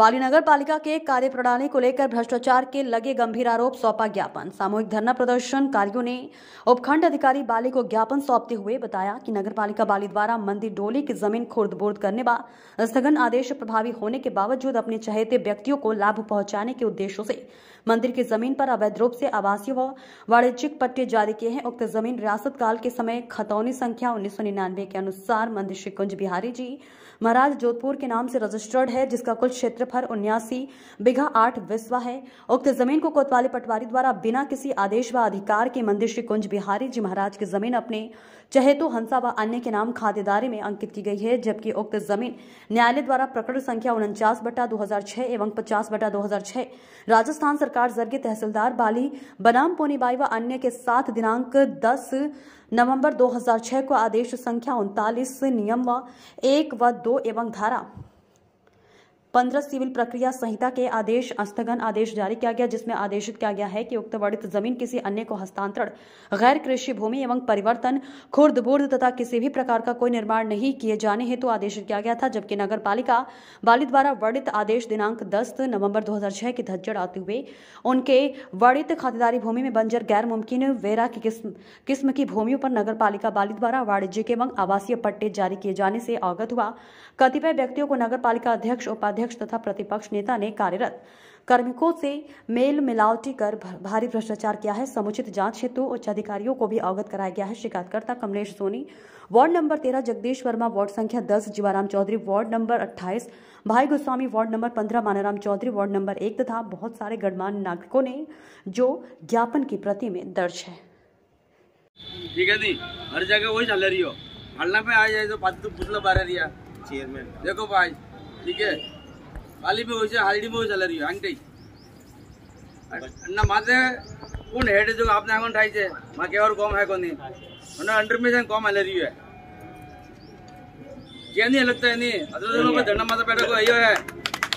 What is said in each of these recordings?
बाली नगर पालिका के कार्य प्रणाली को लेकर भ्रष्टाचार के लगे गंभीर आरोप सौंपा ज्ञापन। सामूहिक धरना प्रदर्शनकारियों ने उपखंड अधिकारी बाली को ज्ञापन सौंपते हुए बताया कि नगर पालिका बाली द्वारा मंदिर डोली की ज़मीन खुर्द बुर्द करने व स्थगन आदेश प्रभावी होने के बावजूद अपने चहेते व्यक्तियों को लाभ पहुँचाने के उद्देश्यों से मंदिर की ज़मीन पर अवैध रूप से आवासीय व वाणिज्यिक पट्टे जारी किए हैं। उक्त ज़मीन रियासत काल के समय खतौनी संख्या उन्नीस सौ निन्यानवे के अनुसार मंदिर श्री कुंज बिहारी जी महाराज जोधपुर के नाम से रजिस्टर्ड है, जिसका कुल क्षेत्रफल उन्यासी, बिघा आठ विस्वा है। उक्त ज़मीन को कोतवाली पटवारी द्वारा बिना किसी आदेश व अधिकार के मंदिर श्री कुंज बिहारी जी महाराज की ज़मीन अपने चहेतु हंसा व अन्य के नाम खातेदारी में अंकित की गई है, जबकि उक्त ज़मीन न्यायालय द्वारा प्रकरण संख्या उनचास बटा दो एवं पचास बटा दो राजस्थान सरकार ज़रिए तहसीलदार बाली, बनाम पोनीबाई व अन्य के साथ दिनांक दस नवंबर 2006 को आदेश संख्या उनतालीस नियम व एक व दो एवं धारा पंद्रह सिविल प्रक्रिया संहिता के आदेश स्थगन आदेश जारी किया गया, जिसमें आदेशित किया गया है कि उक्त वर्णित ज़मीन किसी अन्य को हस्तांतरण, गैर कृषि भूमि एवं परिवर्तन, खुर्द बुर्द तथा किसी भी प्रकार का कोई निर्माण नहीं किए जाने हेतु तो आदेशित किया गया था, जबकि नगर पालिका बाली द्वारा वर्णित आदेश दिनांक दस नवंबर दो हज़ार छह की धज्जड़ आते हुए उनके वर्णित खातेदारी भूमि में बंजर गैर मुमकिन वेरा की किस्म की भूमियों पर नगर बाली द्वारा वाणिज्यिक एवं आवासीय पट्टे जारी किए जाने से अवगत हुआ। कतिपय व्यक्तियों को नगर अध्यक्ष, उपाध्यक्ष अध्यक्ष तथा प्रतिपक्ष नेता ने कार्यरत कार्मिकों से मेल मिलावटी कर भारी भ्रष्टाचार किया है। समुचित जाँच हेतु उच्च अधिकारियों को भी अवगत कराया गया है। शिकायतकर्ता कमलेश सोनी वार्ड नंबर तेरह जगदीश वर्मा वार्ड संख्या दस जीवाराम चौधरी वार्ड नंबर अट्ठाईस भाई गोस्वामी वार्ड नंबर पंद्रह मानाराम चौधरी वार्ड नंबर एक तथा बहुत सारे गणमान्य नागरिकों ने जो ज्ञापन की प्रति में दर्ज है। ठीक है दी हर जगह वही चल रही हो। हल्ला पे आ जाए तो बात तो पूछ लो बारे रिया चेयरमैन देखो भाई ठीक है? વાલીબી હોય છે હાલડીમાં હોય સેલરી આંટી ના માથે કોણ હેડ જો આપને આગળ થાય છે માં કેવાર કોમ હે કોની અને અંડર में जाए कॉम एलरी है क्या नहीं लगता है नहीं अदर दिनों पे धरना माता बैठा को यो है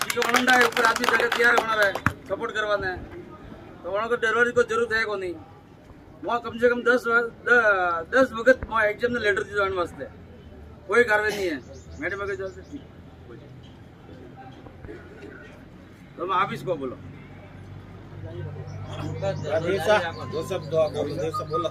कि वनंडा है ऊपर आदमी जगह तैयार होना है सपोर्ट करवाना है तो वहाँ को डरवारी को जरूरत है को नहीं वहाँ कम से कम दस दस वक्त वहाँ एग्जाम ने लेटर दी जाने वास्ते कोई कार्रवाई नहीं है मैडम अगर चलते तो आप ऑफ़िस को बोलो दो सब बोलो।